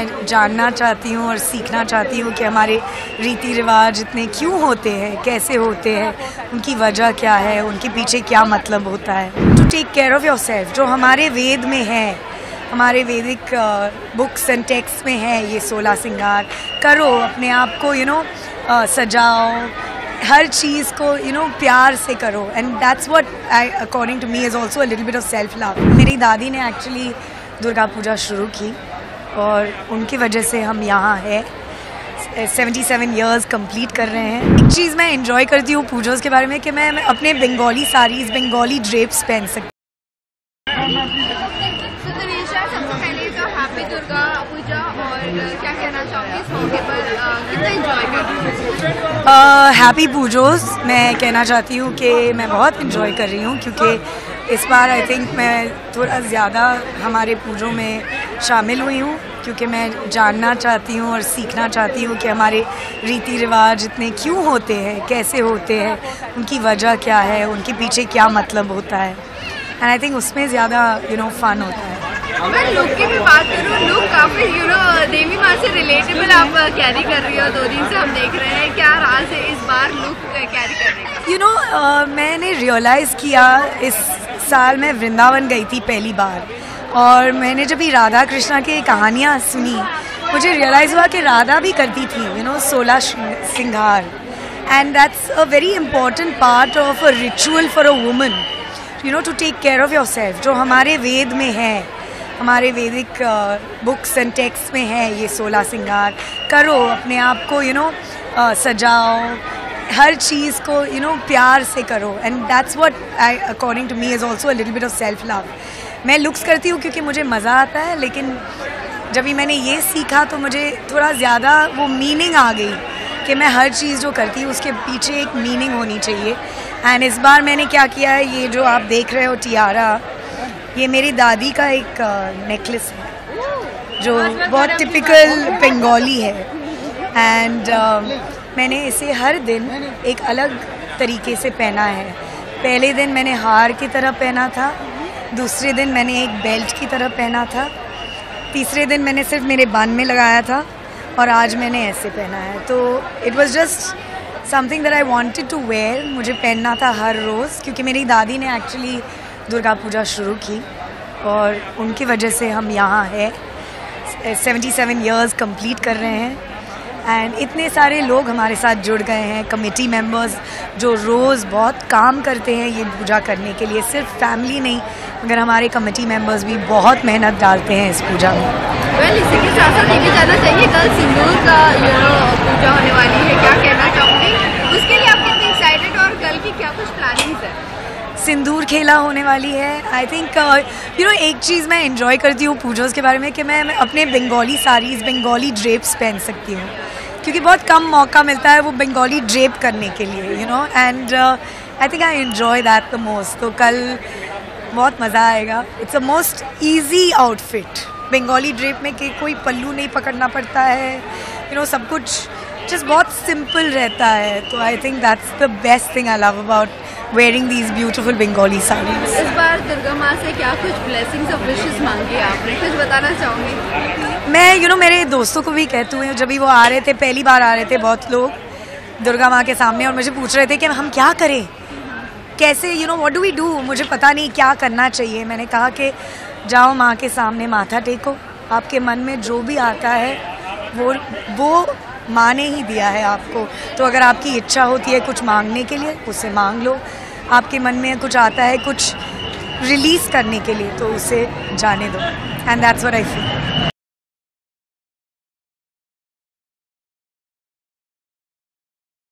मैं जानना चाहती हूँ और सीखना चाहती हूँ कि हमारे रीति रिवाज इतने क्यों होते हैं कैसे होते हैं उनकी वजह क्या है उनके पीछे क्या मतलब होता है। To take care of yourself जो हमारे वेद में है हमारे वैदिक बुक्स एंड टेक्स्ट में है ये सोलह सिंगार करो अपने आप को यू you नो know, सजाओ हर चीज़ को यू नो प्यार से करो। And that's what I according to me is also little bit of self love मेरी दादी ने एक्चुअली दुर्गा पूजा शुरू की। और उनकी वजह से हम यहाँ है। 77 ईयर्स कंप्लीट कर रहे हैं। एक चीज़ मैं इन्जॉय करती हूँ पूजोज़ के बारे में कि मैं अपने बंगाली साड़ीज़ बंगाली ड्रेप्स पहन सकती हूँ? हैप्पी पूजोज़ मैं कहना चाहती हूँ कि मैं बहुत इन्जॉय कर रही हूँ क्योंकि इस बार आई थिंक मैं थोड़ा ज़्यादा हमारे पूजों में शामिल हुई हूँ क्योंकि मैं जानना चाहती हूँ और सीखना चाहती हूँ कि हमारे रीति रिवाज इतने क्यों होते हैं कैसे होते हैं उनकी वजह क्या है उनके पीछे क्या मतलब होता है। एंड आई थिंक उसमें ज़्यादा यू नो फन होता है। मैं लुक की भी बात करूँ लुक काफ़ी यू नो देवी माँ से रिलेटेबल आप कैरी कर रही हो दो दिन से हम देख रहे हैं क्या राज है इस बार लुक कैरी करने का? यू नो मैंने रियलाइज़ किया इस साल मैं वृंदावन गई थी पहली बार। और मैंने जब भी राधा कृष्णा की कहानियाँ सुनी, मुझे रियलाइज़ हुआ कि राधा भी करती थी यू नो सोलह सिंगार। And that's a very important part of a ritual for a woman you know to take care of yourself जो हमारे वेद में है। हमारे वैदिक बुक्स एंड टेक्स्ट में है ये सोलह सिंगार। करो अपने आप को यू नो सजाओ हर चीज़ को यू you नो know, प्यार से करो। And that's what I according to me is also little bit of self love मैं लुक्स करती हूँ क्योंकि मुझे मज़ा आता है लेकिन जब भी मैंने ये सीखा तो मुझे थोड़ा ज़्यादा वो मीनिंग आ गई कि मैं हर चीज़ जो करती हूँ उसके पीछे एक मीनिंग होनी चाहिए। एंड इस बार मैंने क्या किया है ये जो आप देख रहे हो टियारा ये मेरी दादी का एक नेकलेस है जो बहुत टिपिकल बंगाली है। एंड मैंने इसे हर दिन एक अलग तरीके से पहना है। पहले दिन मैंने हार की तरह पहना था, दूसरे दिन मैंने एक बेल्ट की तरह पहना था, तीसरे दिन मैंने सिर्फ़ मेरे बान में लगाया था और आज मैंने ऐसे पहना है। तो it was just something that I wanted to wear मुझे पहनना था हर रोज़, क्योंकि मेरी दादी ने एक्चुअली दुर्गा पूजा शुरू की और उनकी वजह से हम यहाँ है। 77 ईयर्स कंप्लीट कर रहे हैं। एंड इतने सारे लोग हमारे साथ जुड़ गए हैं कमेटी मेंबर्स जो रोज़ बहुत काम करते हैं ये पूजा करने के लिए। सिर्फ़ फैमिली नहीं, मगर हमारे कमेटी मेंबर्स भी बहुत मेहनत डालते हैं इस पूजा में। वेल इसी के साथ साथ ये जाना चाहिए, कल सिंदूर का यू नो पूजा होने वाली है, क्या कहना चाहूँगी? उसके लिए आप कितने एक्साइटेड और कल की क्या कुछ प्लानिंग्स है? सिंदूर खेला होने वाली है। आई थिंक यू नो एक चीज़ मैं इन्जॉय करती हूँ पूजोज़ के बारे में कि मैं, मैं अपने बंगाली साड़ीज़ बंगाली ड्रेप्स पहन सकती हूँ। क्योंकि बहुत कम मौका मिलता है वो बंगाली ड्रेप करने के लिए you know and I think I enjoy that the most तो कल बहुत मज़ा आएगा। It's a most easy outfit Bengali drape में कि कोई पल्लू नहीं पकड़ना पड़ता है। यू you नो know, सब कुछ जस्ट बहुत सिंपल रहता है। तो I think that's the best thing I love about wearing these beautiful Bengali sarees. इस बार दुर्गा माँ से क्या कुछ ब्लेसिंग्स और विशेस मांगी आपने? कुछ बताना चाहूँगी? मैं यू you नो know, मेरे दोस्तों को भी कहती हूँ जब भी वो आ रहे थे पहली बार आ रहे थे बहुत लोग दुर्गा माँ के सामने और मुझे पूछ रहे थे कि हम क्या करें? कैसे you know what do we do मुझे पता नहीं क्या करना चाहिए। मैंने कहा कि जाओ माँ के सामने माथा टेको। आपके मन में जो भी आता है वो वो माँ ने ही दिया है आपको। तो अगर आपकी इच्छा होती है कुछ मांगने के लिए, उसे मांग लो। आपके मन में कुछ आता है कुछ रिलीज़ करने के लिए तो उसे जाने दो। And that's where I feel